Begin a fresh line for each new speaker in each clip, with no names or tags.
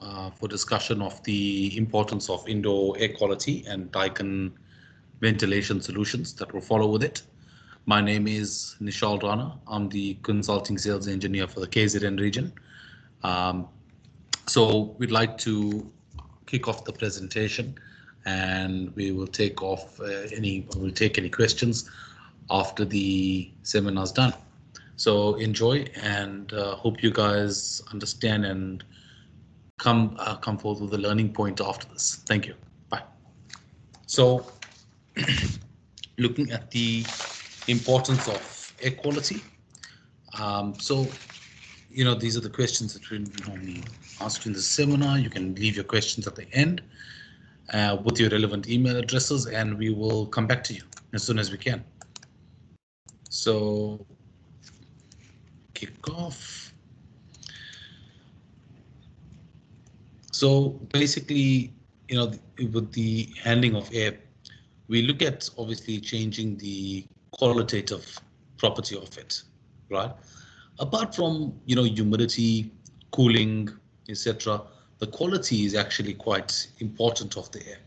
uh, for discussion of the importance of indoor air quality and Daikin ventilation solutions that will follow with it. My name is Nishal Rana. I'm the consulting sales engineer for the KZN region. Um, so we'd like to kick off the presentation and we will take off uh, any, we'll take any questions after the seminar's done. So enjoy and uh, hope you guys understand and come uh, come forth with a learning point after this. Thank you. Bye. So looking at the importance of air quality. Um, so, you know, these are the questions that we normally ask in the seminar. You can leave your questions at the end uh, with your relevant email addresses and we will come back to you as soon as we can. So, kick off. So basically, you know, with the handling of air, we look at obviously changing the qualitative property of it, right? Apart from, you know, humidity, cooling, etc., the quality is actually quite important of the air.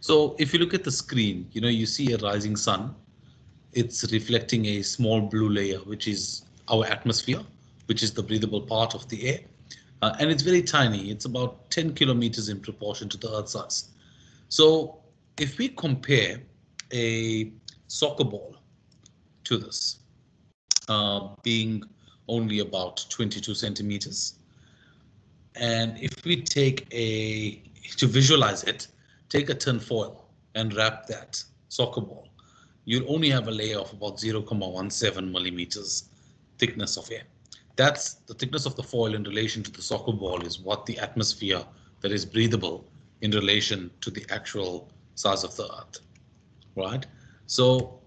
So if you look at the screen, you know, you see a rising sun. It's reflecting a small blue layer, which is our atmosphere, which is the breathable part of the air. Uh, and it's very tiny. It's about 10 kilometers in proportion to the Earth's size. So if we compare a soccer ball to this, uh, being only about 22 centimeters, and if we take a, to visualize it, take a tin foil and wrap that soccer ball, you'll only have a layer of about 0.17 millimeters thickness of air. That's the thickness of the foil in relation to the soccer ball is what the atmosphere that is breathable in relation to the actual size of the earth, right? So,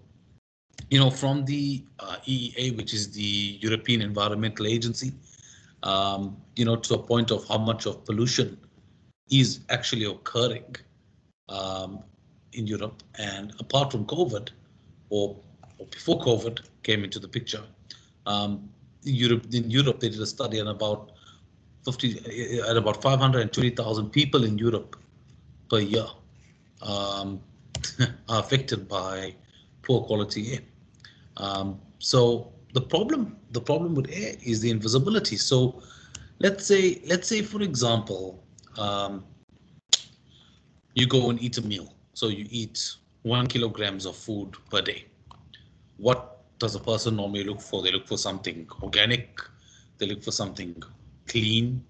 you know, from the uh, EEA, which is the European Environmental Agency, um, you know, to a point of how much of pollution is actually occurring um, in Europe. And apart from COVID, or, or, before COVID came into the picture, um, Europe, in Europe, they did a study on about 50, at about 520,000 people in Europe per year um, are affected by poor quality air. Um, so the problem, the problem with air is the invisibility. So let's say, let's say, for example, um, you go and eat a meal. So you eat one kilograms of food per day. What does a person normally look for? They look for something organic. They look for something clean.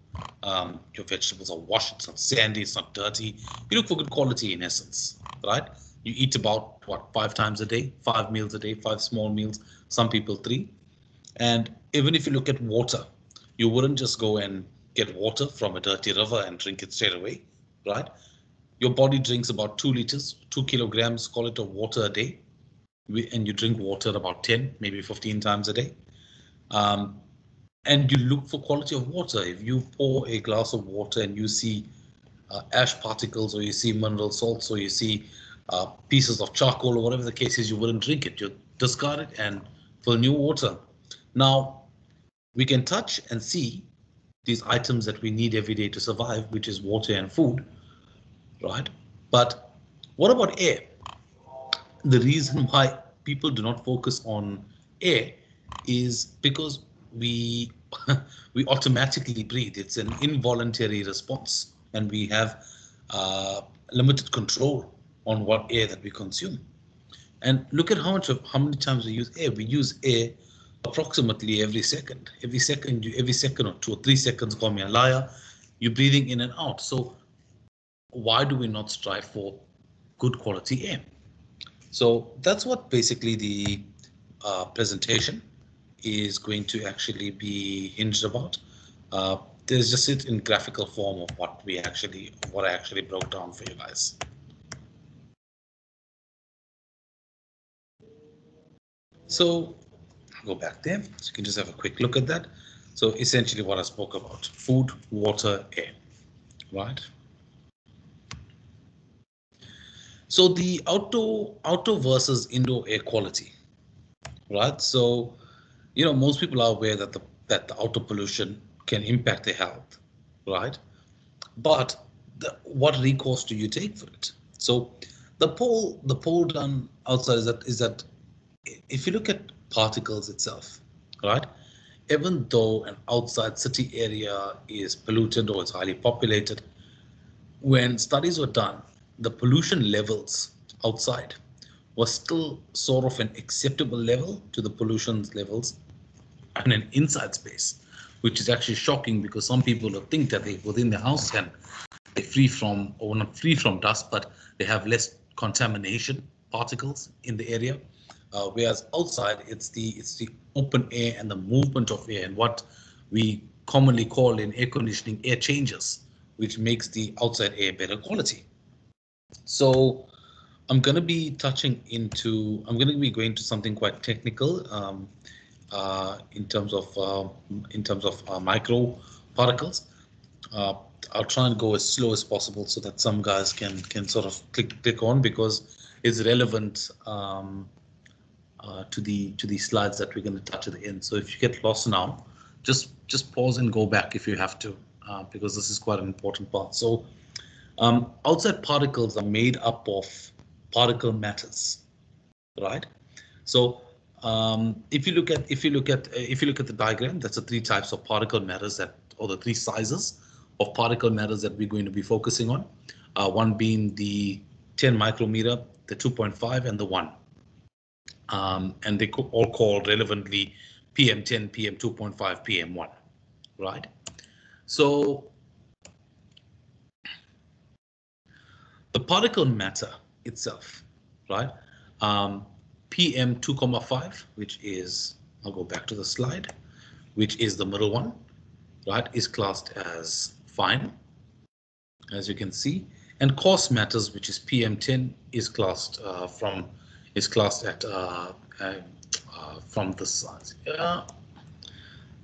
Um, your vegetables are washed. It's not sandy. It's not dirty. You look for good quality in essence, right? You eat about what five times a day, five meals a day, five small meals. Some people three. And even if you look at water, you wouldn't just go and get water from a dirty river and drink it straight away, right? Your body drinks about two liters, two kilograms, call it, of water a day and you drink water about 10, maybe 15 times a day. Um, and you look for quality of water. If you pour a glass of water and you see uh, ash particles or you see mineral salts or you see uh, pieces of charcoal or whatever the case is, you wouldn't drink it. You discard it and fill new water. Now, we can touch and see these items that we need every day to survive, which is water and food, right? But what about air? The reason why people do not focus on air is because we we automatically breathe. It's an involuntary response, and we have uh, limited control on what air that we consume. And look at how much of how many times we use air. We use air approximately every second. Every second, you every second or two or three seconds, call me a liar. You're breathing in and out. So why do we not strive for good quality air? So that's what basically the uh, presentation is going to actually be hinged about. Uh, there's just it in graphical form of what we actually, what I actually broke down for you guys. So go back there, so you can just have a quick look at that. So essentially what I spoke about, food, water, air, right? So the outdoor outdoor versus indoor air quality, right? So, you know, most people are aware that the that the outdoor pollution can impact their health, right? but the, what recourse do you take for it? So the poll, the poll done outside is that is that if you look at particles itself, right? Even though an outside city area is polluted or it's highly populated, when studies were done, the pollution levels outside was still sort of an acceptable level to the pollution levels in an inside space, which is actually shocking because some people think that they within the house can they free from or not free from dust, but they have less contamination particles in the area. Uh, whereas outside it's the it's the open air and the movement of air and what we commonly call in air conditioning air changes, which makes the outside air better quality. So I'm going to be touching into, I'm going to be going to something quite technical um, uh, in terms of uh, in terms of uh, micro particles. Uh, I'll try and go as slow as possible so that some guys can can sort of click click on because it's relevant um, uh, to the to the slides that we're going to touch at the end. So if you get lost now, just just pause and go back if you have to, uh, because this is quite an important part. So um, outside particles are made up of particle matters, right? So um, if you look at if you look at if you look at the diagram, that's the three types of particle matters that or the three sizes of particle matters that we're going to be focusing on. Uh, one being the 10 micrometer, the 2.5, and the one. Um, and they all call relevantly PM10, PM2.5, PM1, right? So the particle matter itself, right? Um, PM 2,5, which is, I'll go back to the slide, which is the middle one, right, is classed as fine, as you can see. And coarse matters, which is PM10, is classed uh, from is classed at uh, uh, from the size. Yeah,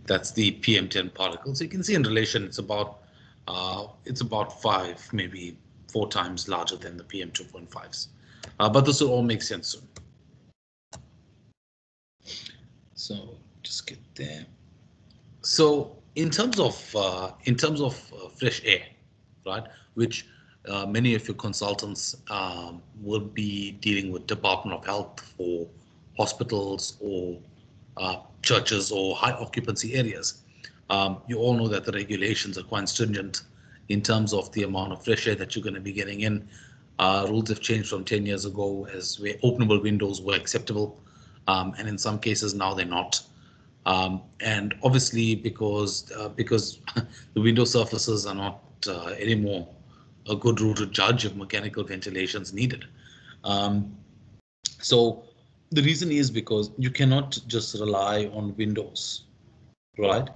that's the PM10 particles. You can see in relation, it's about uh, it's about five, maybe four times larger than the PM2.5s. Uh, but this will all make sense soon. So just get there. So in terms of uh, in terms of uh, fresh air, right, which uh, many of your consultants um, will be dealing with Department of Health for hospitals or uh, churches or high occupancy areas. Um, you all know that the regulations are quite stringent in terms of the amount of fresh air that you're going to be getting in. Uh, rules have changed from 10 years ago as where openable windows were acceptable. Um, and in some cases now they're not. Um, and obviously because uh, because the window surfaces are not uh, anymore a good rule to judge if mechanical ventilation is needed. Um, so the reason is because you cannot just rely on windows, right?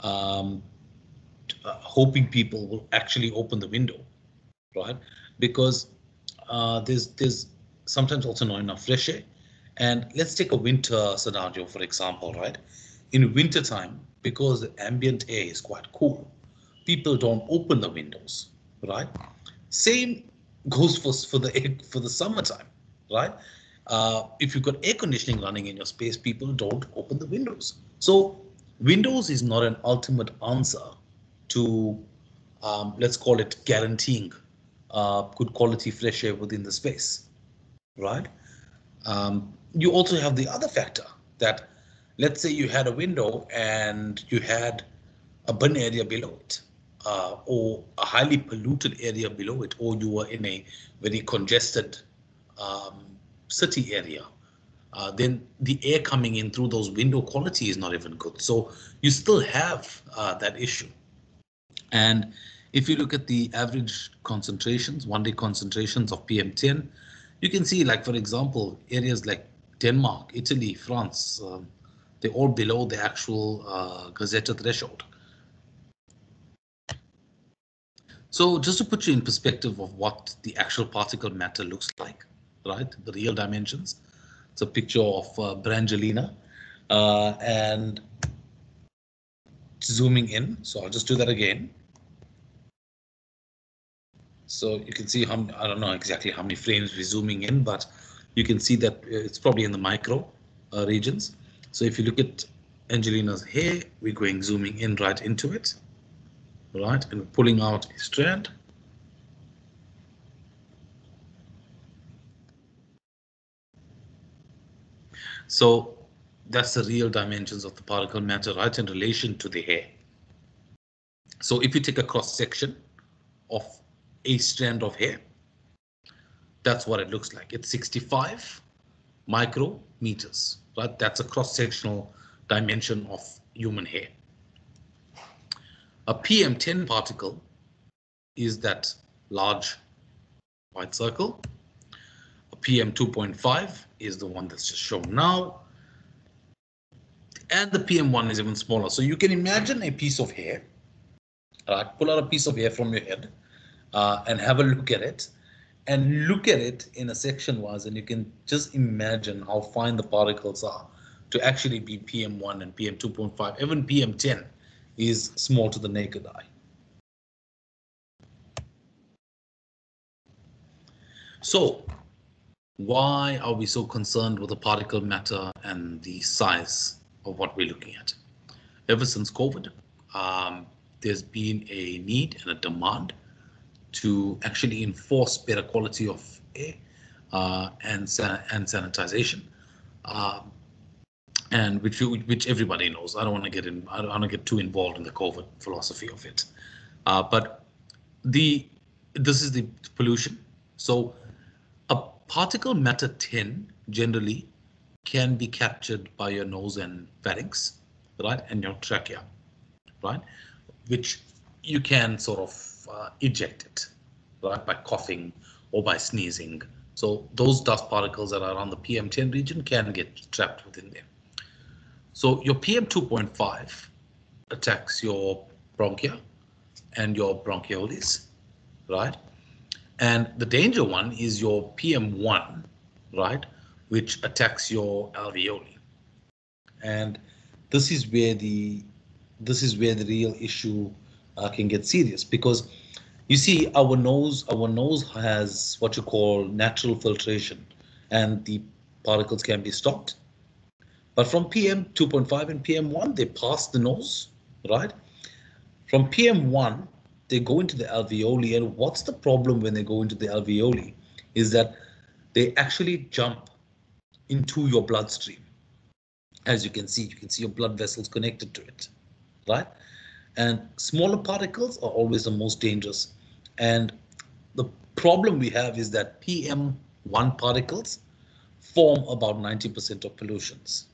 Um, uh, hoping people will actually open the window, right? Because uh, there's there's sometimes also not enough fresh air. And let's take a winter scenario, for example, right? In winter time, because the ambient air is quite cool, people don't open the windows, right? Same goes for for the for the summertime, right? Uh, if you've got air conditioning running in your space, people don't open the windows. So Windows is not an ultimate answer to, um, let's call it guaranteeing uh, good quality fresh air within the space, right? Um, you also have the other factor that let's say you had a window and you had a bin area below it uh, or a highly polluted area below it or you were in a very congested um, city area uh, then the air coming in through those window quality is not even good so you still have uh, that issue and if you look at the average concentrations, one day concentrations of PM10, you can see like, for example, areas like Denmark, Italy, France, um, they're all below the actual uh, Gazetta threshold. So just to put you in perspective of what the actual particle matter looks like, right? The real dimensions. It's a picture of uh, Brangelina uh, and zooming in. So I'll just do that again. So you can see how, I don't know exactly how many frames we're zooming in, but you can see that it's probably in the micro uh, regions. So if you look at Angelina's hair, we're going zooming in right into it. right? And pulling out a strand. So that's the real dimensions of the particle matter, right, in relation to the hair. So if you take a cross section of a strand of hair, that's what it looks like. It's 65 micrometers, right? That's a cross-sectional dimension of human hair. A PM10 particle is that large white circle. A PM2.5 is the one that's just shown now. And the PM1 is even smaller. So you can imagine a piece of hair. Right, pull out a piece of hair from your head uh, and have a look at it and look at it in a section wise and you can just imagine how fine the particles are to actually be PM1 and PM2.5. Even PM10 is small to the naked eye. So why are we so concerned with the particle matter and the size of what we're looking at? Ever since COVID, um, there's been a need and a demand to actually enforce better quality of air uh, and, and sanitization. Um, and which which everybody knows. I don't want to get in. I don't want to get too involved in the COVID philosophy of it. Uh, but the this is the pollution. So a particle matter 10 generally can be captured by your nose and pharynx, right, and your trachea, right, which you can sort of uh, eject it, right, by coughing or by sneezing. So those dust particles that are around the PM10 region can get trapped within there. So your PM2.5 attacks your bronchia and your bronchioles, right? And the danger one is your PM1, right, which attacks your alveoli. And this is where the this is where the real issue uh, can get serious because you see our nose our nose has what you call natural filtration and the particles can be stopped. But from PM 2.5 and PM 1 they pass the nose right? From PM 1 they go into the alveoli and what's the problem when they go into the alveoli is that they actually jump into your bloodstream. As you can see you can see your blood vessels connected to it right and smaller particles are always the most dangerous. And the problem we have is that PM1 particles form about 90% of pollutions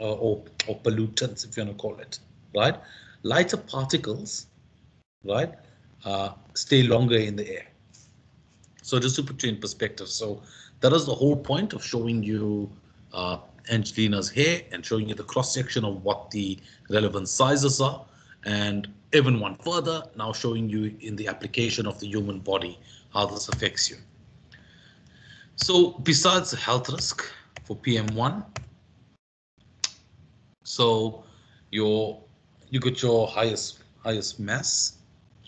uh, or, or pollutants, if you want to call it, right? Lighter particles, right, uh, stay longer in the air. So just to put you in perspective, so that is the whole point of showing you uh, Angelina's hair and showing you the cross section of what the relevant sizes are and even one further, now showing you in the application of the human body, how this affects you. So besides the health risk for PM1, so your you get your highest highest mass,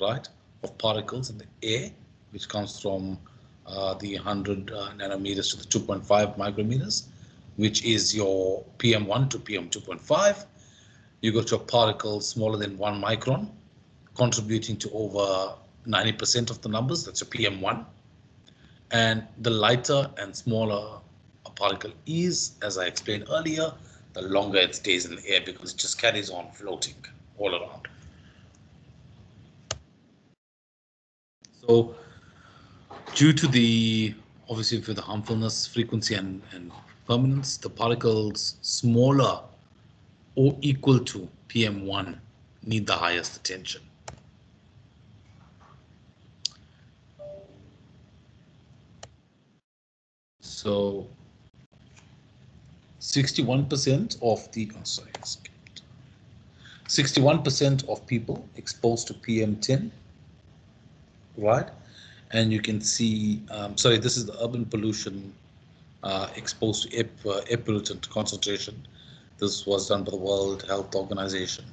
right, of particles in the air, which comes from uh, the 100 uh, nanometers to the 2.5 micrometers, which is your PM1 to PM2.5 you got your particles smaller than one micron, contributing to over 90% of the numbers. That's your PM1. And the lighter and smaller a particle is, as I explained earlier, the longer it stays in the air because it just carries on floating all around. So due to the, obviously for the harmfulness, frequency and, and permanence, the particles smaller or equal to PM1 need the highest attention. So 61% of the, oh sorry, 61% of people exposed to PM10, right? And you can see, um, sorry, this is the urban pollution uh, exposed to air, uh, air pollutant concentration this was done by the World Health Organization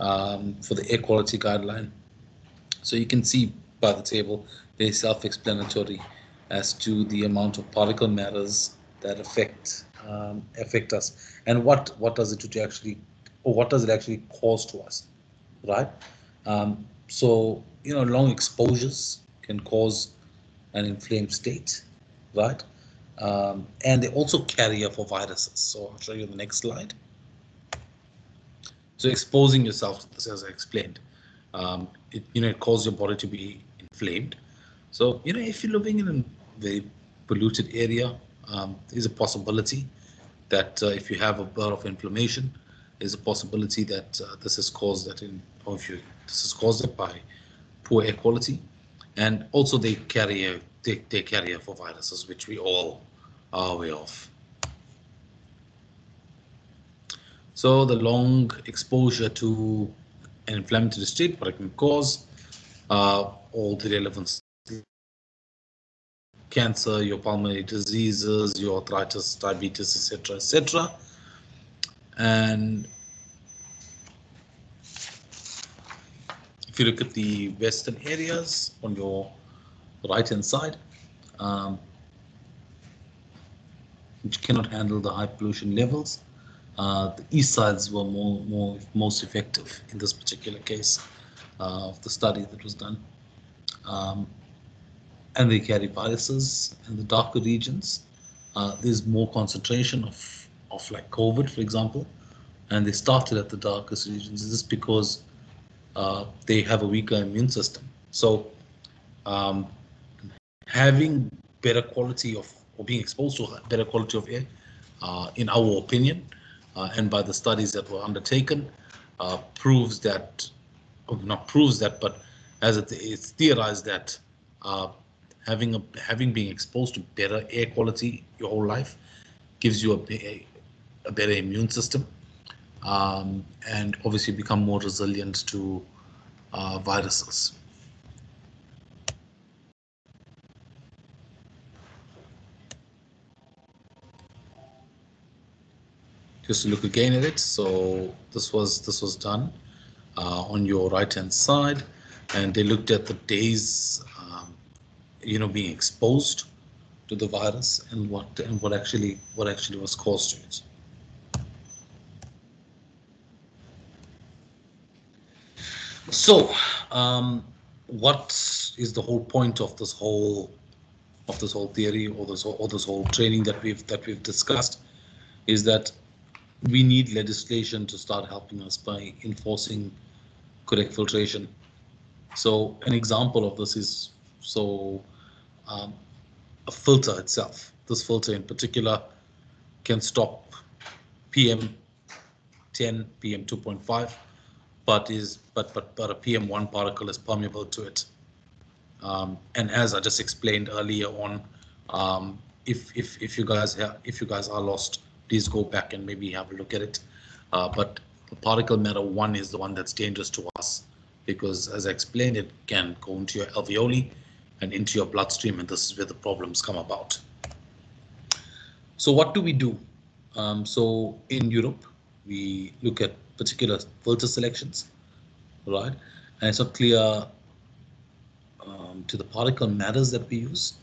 um, for the air quality guideline. So you can see by the table, they're self-explanatory as to the amount of particle matters that affect um, affect us and what what does it do to actually or what does it actually cause to us, right? Um, so, you know, long exposures can cause an inflamed state, right? Um, and they're also carrier for viruses. So I'll show you the next slide. So exposing yourself as I explained, um, it, you know, it causes your body to be inflamed. So, you know, if you're living in a very polluted area, um, there's a possibility that uh, if you have a bit of inflammation, there's a possibility that uh, this is caused that in, or if you, this is caused by poor air quality, and also they carry a they, they carry for viruses, which we all are aware of. So the long exposure to an inflammatory state, what it can cause, uh, all the relevant cancer, your pulmonary diseases, your arthritis, diabetes, etc., etc. And if you look at the western areas on your right hand side, um, which cannot handle the high pollution levels, uh, the east sides were more, more most effective in this particular case uh, of the study that was done. Um, and they carry viruses in the darker regions. Uh, there's more concentration of, of like COVID, for example, and they started at the darkest regions. This is because uh, they have a weaker immune system. So um, having better quality of or being exposed to better quality of air, uh, in our opinion, uh, and by the studies that were undertaken, uh, proves that, not proves that, but as it, it's theorized that uh, having a having been exposed to better air quality your whole life gives you a, a, a better immune system um, and obviously become more resilient to uh, viruses. Just to look again at it. So this was this was done uh, on your right hand side, and they looked at the days you know being exposed to the virus and what and what actually what actually was caused to it. So, um, what is the whole point of this whole of this whole theory or this or this whole training that we've that we've discussed is that we need legislation to start helping us by enforcing correct filtration. So an example of this is so um, a filter itself. This filter in particular can stop PM 10, PM 2.5, but is but but but a PM1 particle is permeable to it. Um, and as I just explained earlier on, um, if if if you guys if you guys are lost, please go back and maybe have a look at it. Uh, but particle matter one is the one that's dangerous to us because, as I explained, it can go into your alveoli and into your bloodstream, and this is where the problems come about. So what do we do? Um, so in Europe, we look at particular filter selections, right? And it's not clear um, to the particle matters that we use.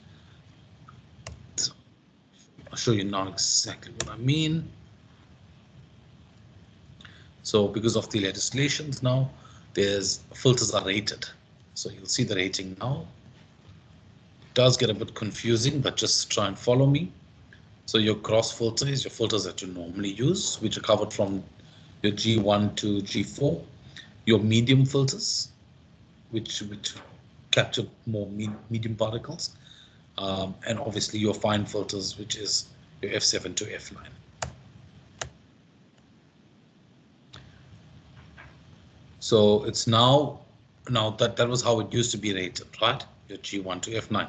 I'll show you now exactly what I mean. So because of the legislations now, there's filters are rated. So you'll see the rating now It does get a bit confusing, but just try and follow me. So your coarse filter is your filters that you normally use, which are covered from your G1 to G4. Your medium filters, which which capture more me medium particles, um, and obviously your fine filters, which is your F7 to F9. So it's now now that that was how it used to be rated, right? your G1 to F9.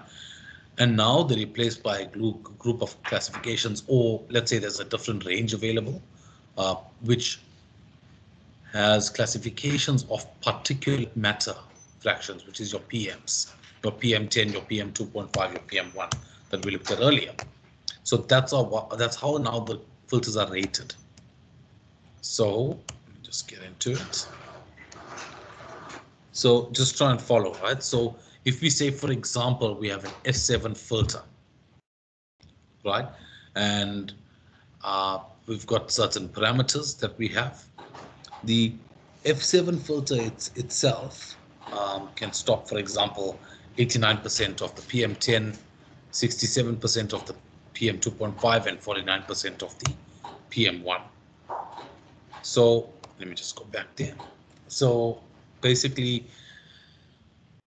And now they're replaced by a group of classifications, or let's say there's a different range available, uh, which has classifications of particulate matter fractions, which is your PMs, your PM10, your PM2.5, your PM1 that we looked at earlier. So that's how that's how now the filters are rated. So just get into it. So just try and follow, right? So if we say, for example, we have an F7 filter, right? And uh, we've got certain parameters that we have. The F7 filter it's, itself um, can stop, for example, 89% of the PM10, 67% of the PM2.5 and 49% of the PM1. So let me just go back there. So basically,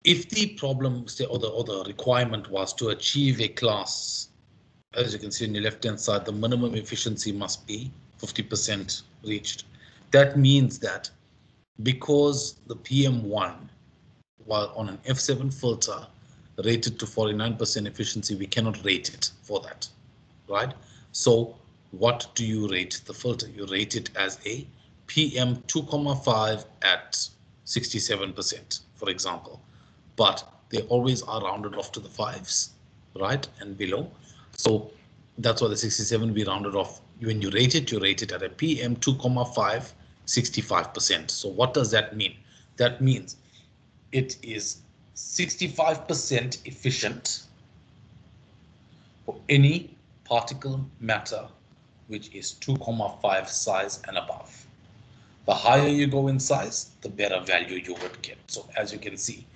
if the problem or the, or the requirement was to achieve a class, as you can see on the left hand side, the minimum efficiency must be 50% reached. That means that because the PM1 while on an F7 filter rated to 49% efficiency, we cannot rate it for that, right? So what do you rate the filter? You rate it as a PM 2,5 at 67%, for example, but they always are rounded off to the fives, right, and below. So that's why the 67 we rounded off. When you rate it, you rate it at a PM 2,5, 65%. So what does that mean? That means it is 65% efficient for any particle matter which is 2,5 size and above. The higher you go in size, the better value you would get. So as you can see,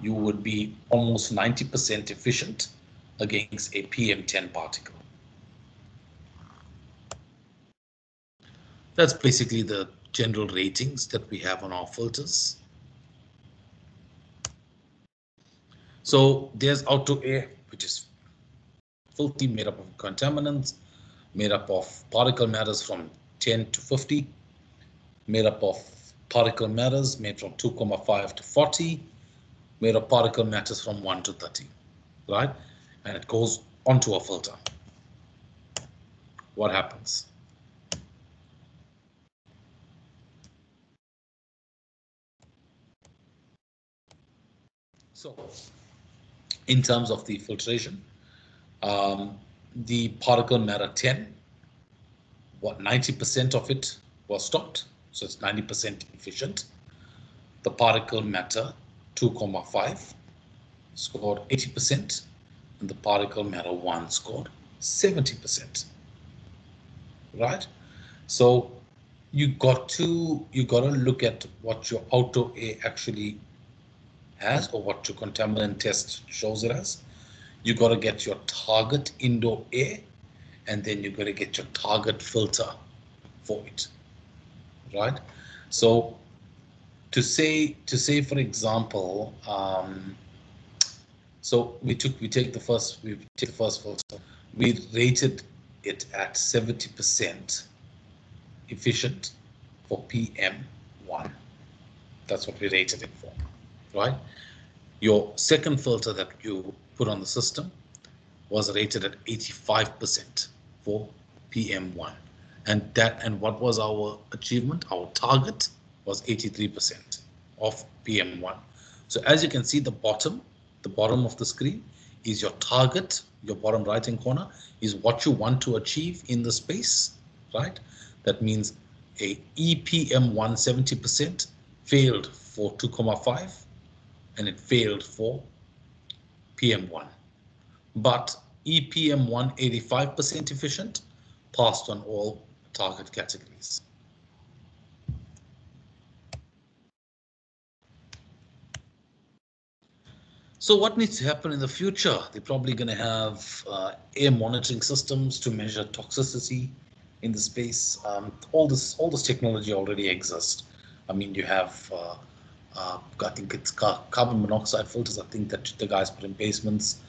you would be almost 90% efficient against a PM10 particle. That's basically the general ratings that we have on our filters. So there's auto air, which is filthy, made up of contaminants, made up of particle matters from 10 to 50, made up of particle matters made from 2,5 to 40, made of particle matters from 1 to 30, right? And it goes onto a filter. What happens? So in terms of the filtration. Um, the particle matter 10, what 90% of it was stopped, so it's 90% efficient. The particle matter 2,5 scored 80%, and the particle matter 1 scored 70%. Right? So you got to you got to look at what your auto A actually or what your contaminant test shows it as. You got to get your target indoor air and then you got to get your target filter for it, right? So to say, to say, for example, um, so we took, we take the first, we take the first filter, we rated it at 70% efficient for PM1. That's what we rated it for right? Your second filter that you put on the system was rated at 85% for PM1. And that and what was our achievement? Our target was 83% of PM1. So as you can see, the bottom, the bottom of the screen is your target, your bottom right hand corner is what you want to achieve in the space, right? That means a EPM 170% failed for 2,5 and it failed for PM1. But EPM1 85% efficient passed on all target categories. So what needs to happen in the future? They're probably going to have uh, air monitoring systems to measure toxicity in the space. Um, all this, all this technology already exists. I mean, you have uh, uh, I think it's carbon monoxide filters. I think that the guys put in basements.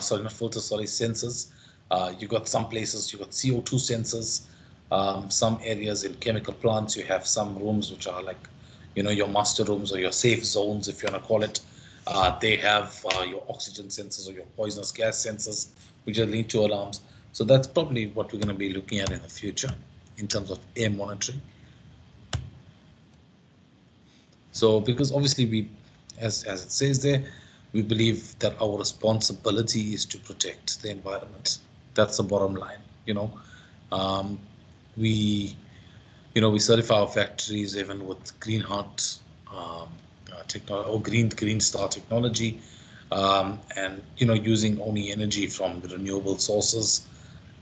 Sorry, not filters. Sorry, sensors. Uh, you got some places you got CO2 sensors. Um, some areas in chemical plants you have some rooms which are like, you know, your master rooms or your safe zones, if you want to call it. Uh, they have uh, your oxygen sensors or your poisonous gas sensors, which are linked to alarms. So that's probably what we're going to be looking at in the future in terms of air monitoring. So because obviously we, as, as it says there, we believe that our responsibility is to protect the environment. That's the bottom line, you know. Um, we, you know, we certify our factories even with Green Heart um, uh, technology or Green Green Star technology, um, and you know, using only energy from the renewable sources.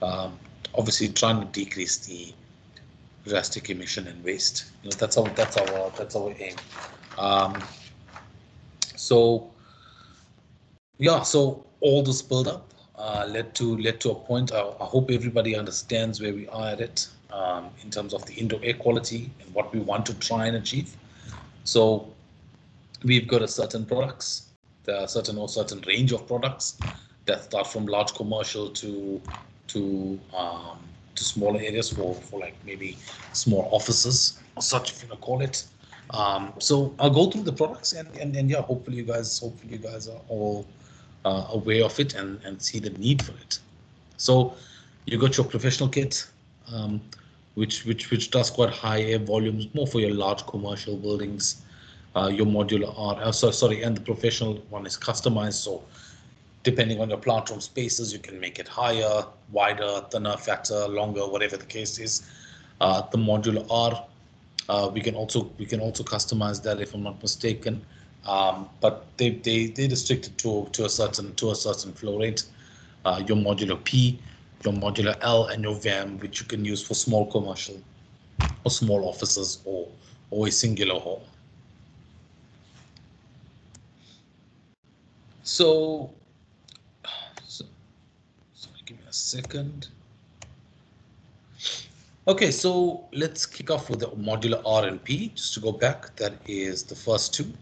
Um, obviously, trying to decrease the drastic emission and waste. You know, that's our that's our that's our aim. Um, So yeah, so all this build up uh, led to led to a point. I, I, hope everybody understands where we are at it um, in terms of the indoor air quality and what we want to try and achieve. So we've got a certain products, there are certain or certain range of products that start from large commercial to to um, to smaller areas for for like maybe small offices or such if you want to call it. Um, so I'll go through the products and, and and yeah, hopefully you guys hopefully you guys are all uh, aware of it and and see the need for it. So you got your professional kit, um, which which which does quite high air volumes, more for your large commercial buildings. Uh, your modular R, uh, so, sorry, and the professional one is customized. So depending on your plant room spaces, you can make it higher, wider, thinner, fatter, longer, whatever the case is. Uh, the modular R, uh, we can also we can also customize that if I'm not mistaken. Um, but they they they restricted to to a certain to a certain flow rate. Uh, your modular P, your modular L, and your VAM, which you can use for small commercial or small offices or or a singular home. So second. Okay, so let's kick off with the modular R and P. Just to go back, that is the first two.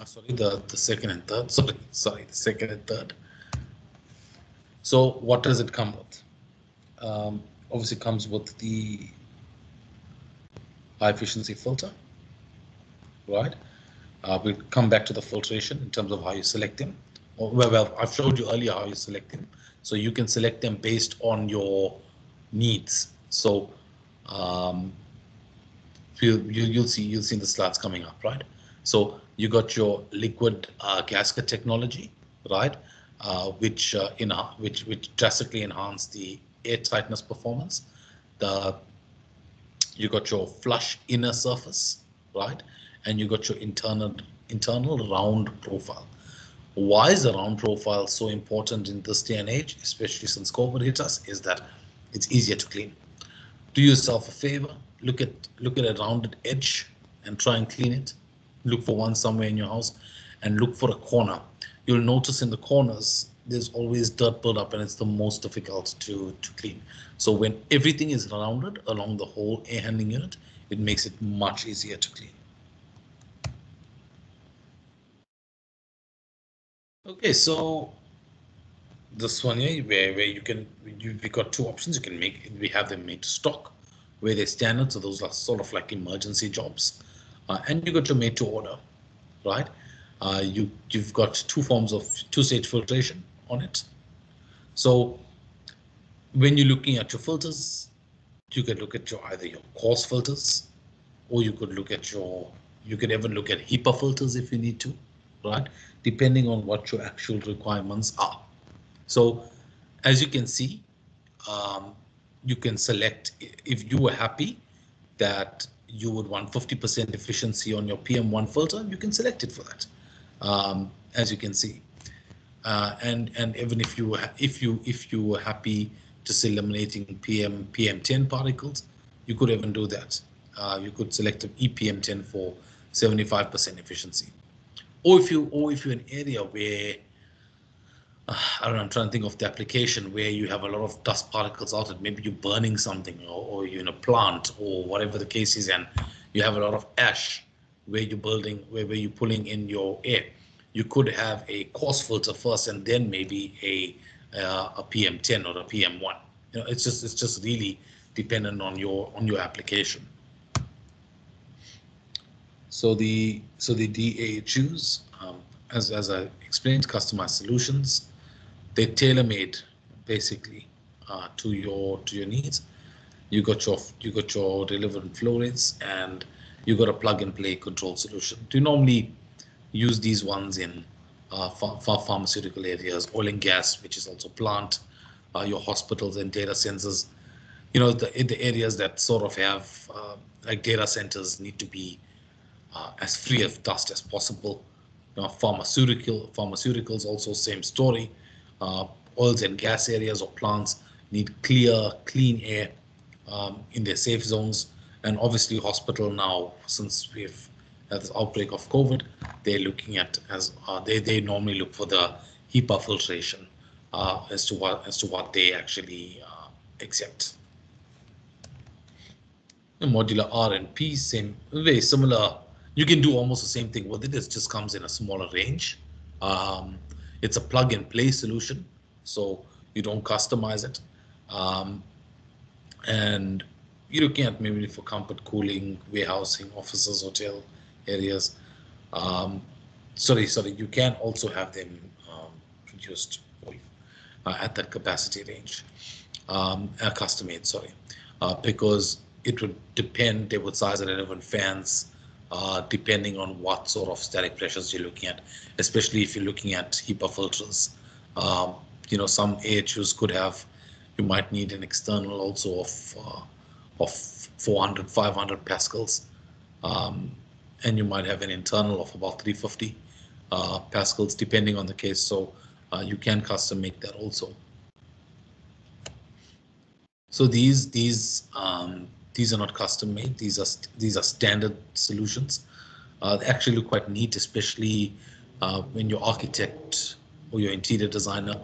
Oh, sorry, the, the second and third. Sorry, sorry, the second and third. So what does it come with? Um, obviously comes with the high efficiency filter, right? Uh, we'll come back to the filtration in terms of how you select them well, well, I've showed you earlier how you select them. So you can select them based on your needs. So um, you, you, will see you'll see the slides coming up, right? So you got your liquid uh, gasket technology, right? Uh, which uh, in which which drastically enhance the air tightness performance. The you got your flush inner surface, right? And you got your internal internal round profile. Why is the round profile so important in this day and age, especially since COVID hit us, is that it's easier to clean. Do yourself a favor, look at look at a rounded edge and try and clean it. Look for one somewhere in your house and look for a corner. You'll notice in the corners there's always dirt build-up and it's the most difficult to, to clean. So when everything is rounded along the whole air handling unit, it makes it much easier to clean. Okay, so this one here, where, where you can, you, we got two options. You can make, we have them made to stock, where they're standard. So those are sort of like emergency jobs. Uh, and you got your made to order, right? Uh, you, you've got two forms of two-stage filtration on it. So when you're looking at your filters, you can look at your either your coarse filters, or you could look at your, you could even look at HEPA filters if you need to, right? depending on what your actual requirements are. So as you can see, um, you can select if you were happy that you would want 50% efficiency on your PM1 filter, you can select it for that, um, as you can see. Uh, and and even if you were if you if you were happy just eliminating PM PM10 particles, you could even do that. Uh, you could select an EPM10 for 75% efficiency or if you or if you're in an area where uh, I don't know, I'm trying to think of the application where you have a lot of dust particles out and maybe you're burning something or, or you're in a plant or whatever the case is and you have a lot of ash where you're building, where, where you're pulling in your air. You could have a coarse filter first and then maybe a uh, a PM10 or a PM1. You know, it's just it's just really dependent on your on your application. So the so the DAHUs, um, as as I explained, customized solutions, they're tailor-made basically uh, to your to your needs. You got your you got your relevant flow rates and you got a plug-and-play control solution. Do you normally use these ones in uh, ph pharmaceutical areas, oil and gas, which is also plant, uh, your hospitals and data centers. You know, the, the areas that sort of have uh, like data centers need to be uh, as free of dust as possible. Now, pharmaceutical pharmaceuticals also same story. Uh, oils and gas areas or plants need clear, clean air um, in their safe zones. And obviously, hospital now, since we've at this outbreak of COVID, they're looking at as uh, they they normally look for the HEPA filtration uh, as to what as to what they actually uh, accept. Modular R and P, same, very similar. You can do almost the same thing with it. It just comes in a smaller range. Um, it's a plug and play solution, so you don't customize it. Um, and you're looking at maybe for comfort cooling, warehousing, offices, hotel areas. Um, sorry, sorry, you can also have them um, produced uh, at that capacity range, um, uh, custom made, sorry, uh, because it would depend, they would size relevant fans, uh, depending on what sort of static pressures you're looking at, especially if you're looking at HEPA filters. Um, you know, some AHUs could have, you might need an external also of, uh, of 400, 500 pascals. Um, and you might have an internal of about 350 uh, pascals, depending on the case. So uh, you can custom make that also. So these these um, these are not custom made. These are these are standard solutions. Uh, they actually look quite neat, especially uh, when your architect or your interior designer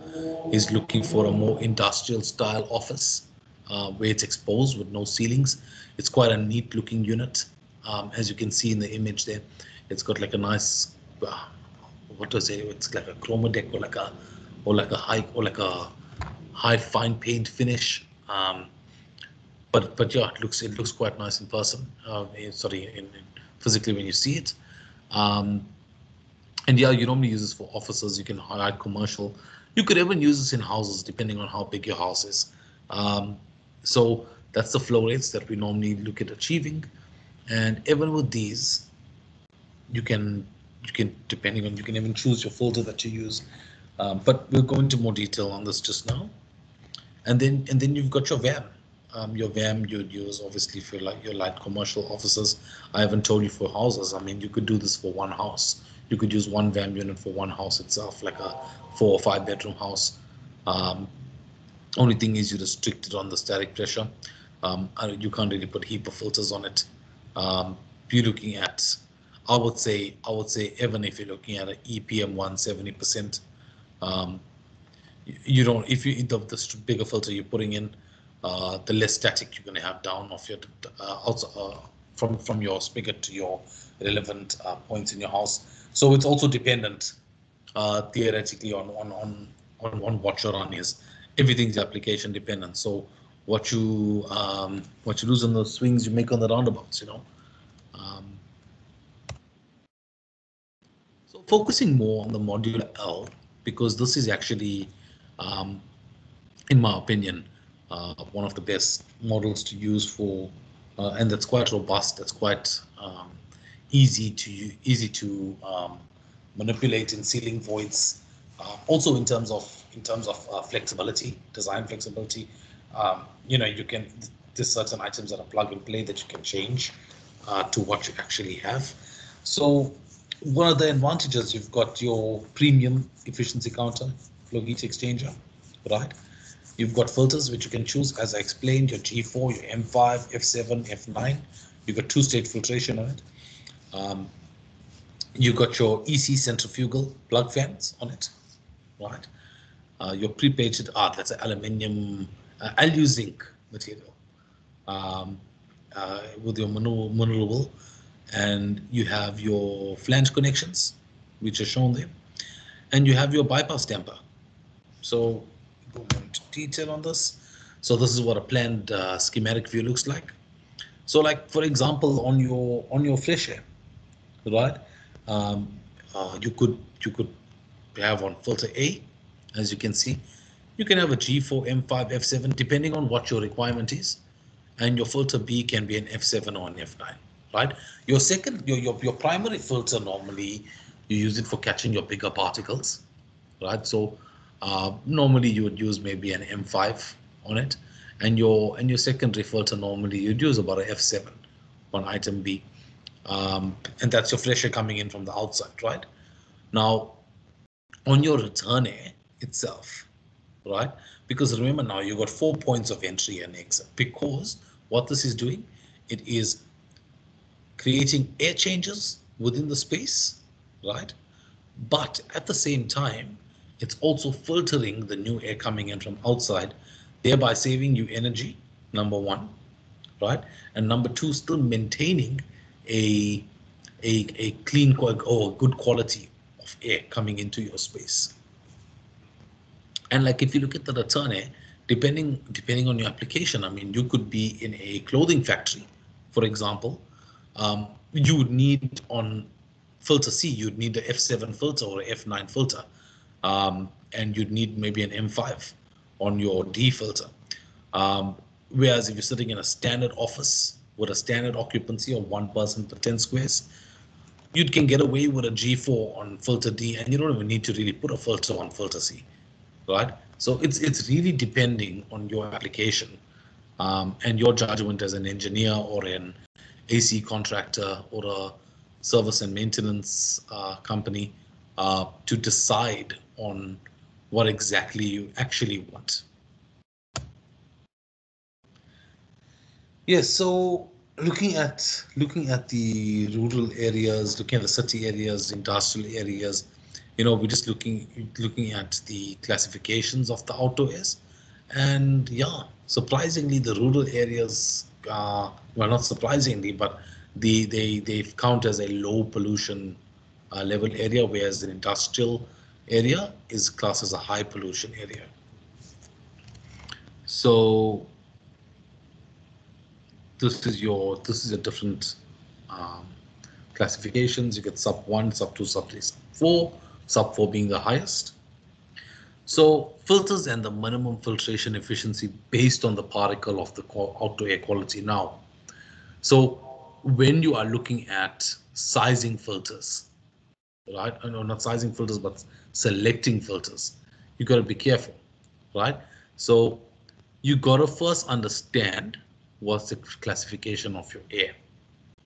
is looking for a more industrial style office uh, where it's exposed with no ceilings. It's quite a neat looking unit. Um, as you can see in the image there, it's got like a nice, uh, what I say? It's like a Chromadek or like a, or like a high, or like a high fine paint finish. Um, but but yeah, it looks it looks quite nice in person. Uh, sorry, in, in, physically when you see it. Um, and yeah, you normally use this for offices. You can highlight commercial. You could even use this in houses, depending on how big your house is. Um, so that's the flow rates that we normally look at achieving. And even with these, you can you can depending on you can even choose your filter that you use. Um, but we'll go into more detail on this just now. And then and then you've got your VAM um, your VAM you'd use obviously for like your light commercial offices. I haven't told you for houses. I mean, you could do this for one house. You could use one VAM unit for one house itself, like a four or five bedroom house. Um, only thing is you restrict it on the static pressure. Um, you can't really put HEPA filters on it. Um, you're looking at, I would say, I would say even if you're looking at an EPM1 70%, um, you don't, if you the, the bigger filter you're putting in, uh, the less static you're going to have down of your uh, also uh, from from your spigot to your relevant points in your house. So it's also dependent theoretically on on on on, on what your run is. Everything's application dependent. So what you um, what you lose on the swings, you make on the roundabouts. You know. Um, so focusing more on the Modular L because this is actually, um, in my opinion, uh, one of the best models to use for, uh, and that's quite robust. That's quite um, easy to easy to um, manipulate in ceiling voids. Uh, also in terms of in terms of uh, flexibility, design flexibility. Um, you know, you can there's certain items that are plug and play that you can change uh, to what you actually have. So one of the advantages you've got your premium efficiency counter heat exchanger, right? You've got filters which you can choose, as I explained, your G4, your M5, F7, F9. You've got two-stage filtration on it. Um, you've got your EC centrifugal plug fans on it, right? Uh, your pre-painted, art, that's an aluminium, uh, alu zinc material um, uh, with your mineral and you have your flange connections, which are shown there, and you have your bypass damper. So detail on this. So this is what a planned uh, schematic view looks like. So like, for example, on your on your air, right? Um, uh, you could you could have on filter A, as you can see, you can have a G4, M5, F7, depending on what your requirement is. And your filter B can be an F7 or an F9, right? Your second, your, your, your primary filter normally, you use it for catching your bigger particles, right? So uh, normally you would use maybe an M5 on it and your and your secondary filter normally you'd use about a F7 on item B. Um, and that's your fresher coming in from the outside right? Now on your return air itself right? Because remember now you've got four points of entry and exit. Because what this is doing it is creating air changes within the space, right? But at the same time, it's also filtering the new air coming in from outside, thereby saving you energy, number one, right? And number two, still maintaining a, a, a clean or good quality of air coming into your space. And like if you look at the return air, depending depending on your application, I mean, you could be in a clothing factory, for example, um, you would need on filter C, you'd need the F7 filter or F9 filter, um, and you'd need maybe an M5 on your D filter. Um, whereas if you're sitting in a standard office with a standard occupancy of one person per 10 squares, you can get away with a G4 on filter D, and you don't even need to really put a filter on filter C, right? So it's it's really depending on your application um, and your judgment as an engineer or an AC contractor or a service and maintenance uh, company uh, to decide on what exactly you actually want. Yes, so looking at looking at the rural areas, looking at the city areas, industrial areas, you know, we're just looking looking at the classifications of the outdoor airs, and yeah, surprisingly, the rural areas, uh, well, not surprisingly, but the they they count as a low pollution uh, level area, whereas an industrial area is classed as a high pollution area. So this is your this is a different um, classifications. You get sub one, sub two, sub three, sub four, sub four being the highest. So filters and the minimum filtration efficiency based on the particle of the outdoor air quality now. So when you are looking at sizing filters, right? No, not sizing filters, but selecting filters, you got to be careful, right? So you got to first understand what's the classification of your air.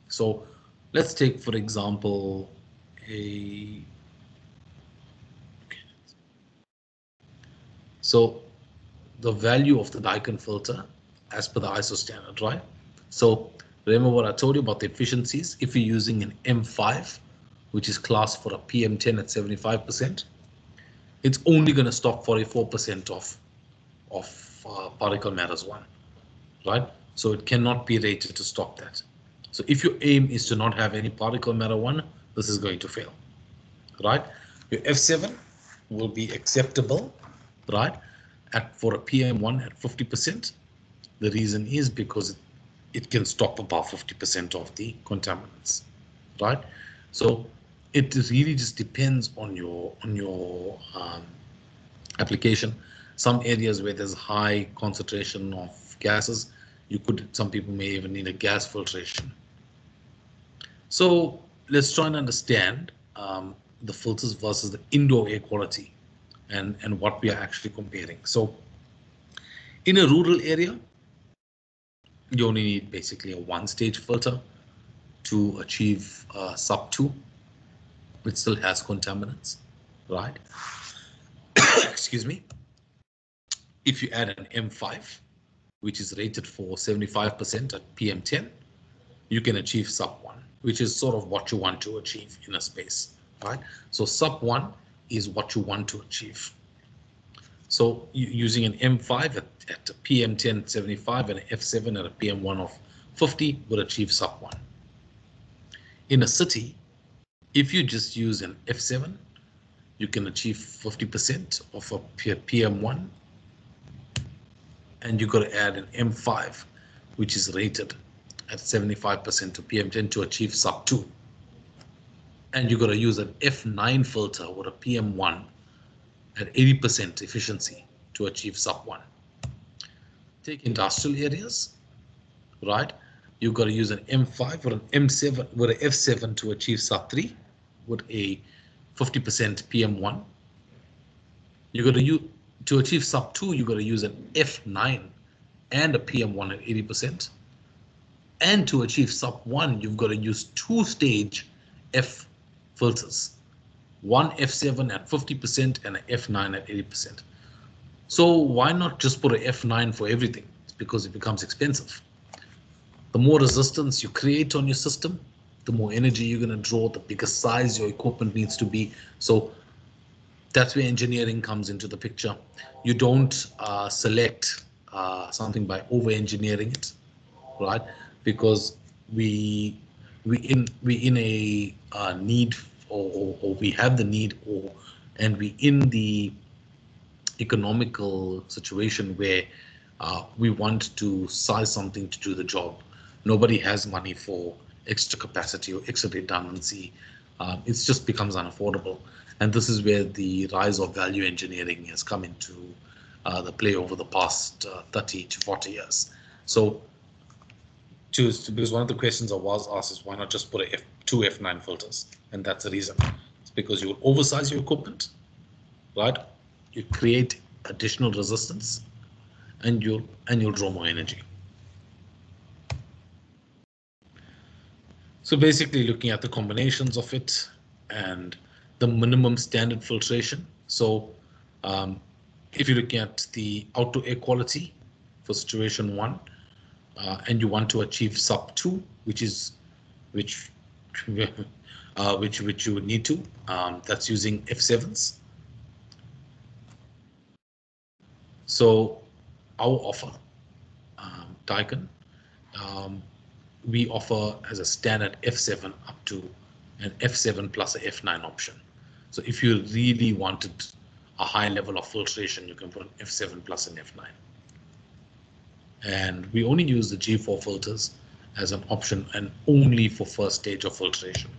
So let's take, for example, a So the value of the Daikin filter as per the ISO standard, right? So remember what I told you about the efficiencies. If you're using an M5, which is classed for a PM10 at 75%, it's only going to stop 44% of, of uh, particle matters one, right? So it cannot be rated to stop that. So if your aim is to not have any particle matter one, this is going to fail, right? Your F7 will be acceptable right? At for a PM1 at 50%. The reason is because it, it can stop about 50% of the contaminants, right? So it really just depends on your on your um, application. Some areas where there's high concentration of gases, you could some people may even need a gas filtration. So let's try and understand um, the filters versus the indoor air quality and, and what we are actually comparing. So in a rural area, you only need basically a one stage filter to achieve uh, sub 2, which still has contaminants, right? Excuse me. If you add an M5, which is rated for 75% at PM10, you can achieve sub 1, which is sort of what you want to achieve in a space, right? So sub 1 is what you want to achieve. So using an M5 at, at PM10 75 and an F7 at a PM1 of 50 would achieve sub 1. In a city, if you just use an F7, you can achieve 50% of a PM1 and you got to add an M5 which is rated at 75% to PM10 to achieve sub 2 and you got to use an F9 filter or a PM1 at 80% efficiency to achieve sub 1. Take industrial areas, right? You've got to use an M5 or an M7 or an F7 to achieve sub 3 with a 50% PM1. You got to use to achieve sub 2, you got to use an F9 and a PM1 at 80%. And to achieve sub 1, you've got to use two stage F filters. One F7 at 50% and an F9 at 80%. So why not just put an F9 for everything? It's because it becomes expensive. The more resistance you create on your system, the more energy you're going to draw, the bigger size your equipment needs to be. So that's where engineering comes into the picture. You don't uh, select uh, something by over engineering it, right? Because we we in we in a uh, need or, or, or, we have the need or and we in the economical situation where uh, we want to size something to do the job. Nobody has money for extra capacity or extra redundancy. Um, it just becomes unaffordable. And this is where the rise of value engineering has come into uh, the play over the past uh, 30 to 40 years. So to, because one of the questions I was asked is why not just put a F, two F9 filters? And that's the reason. It's because you oversize your equipment, right? You create additional resistance and you'll and you'll draw more energy. So basically looking at the combinations of it and the minimum standard filtration. So um, if you're looking at the outdoor air quality for situation one, uh, and you want to achieve sub two, which is which uh, which which you would need to. Um, that's using F7s. So our offer, um, Daikin, um, we offer as a standard F7 up to an F7 plus a F9 option. So if you really wanted a high level of filtration, you can put an F7 plus an F9. And we only use the G4 filters as an option and only for first stage of filtration.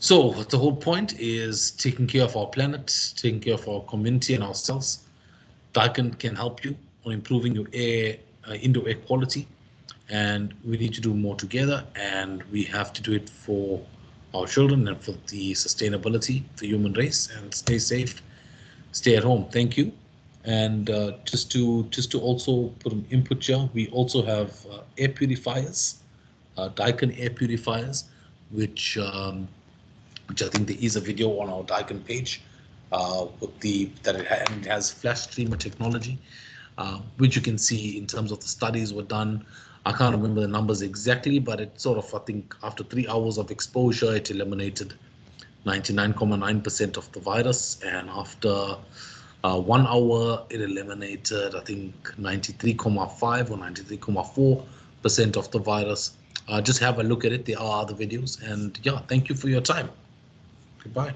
So the whole point is taking care of our planet, taking care of our community and ourselves. Daikin can help you on improving your air, uh, indoor air quality. And we need to do more together and we have to do it for our children and for the sustainability, the human race and stay safe, stay at home. Thank you. And uh, just to just to also put an input here, we also have uh, air purifiers, uh, Daikin air purifiers, which um, which I think there is a video on our Daikin page uh, with the that it, ha it has flash streamer technology, uh, which you can see in terms of the studies were done. I can't remember the numbers exactly, but it sort of I think after three hours of exposure, it eliminated 99.9% of the virus, and after uh, one hour, it eliminated, I think, 93.5 or 93.4 percent of the virus. Uh, just have a look at it. There are other videos. And yeah, thank you for your time. Goodbye.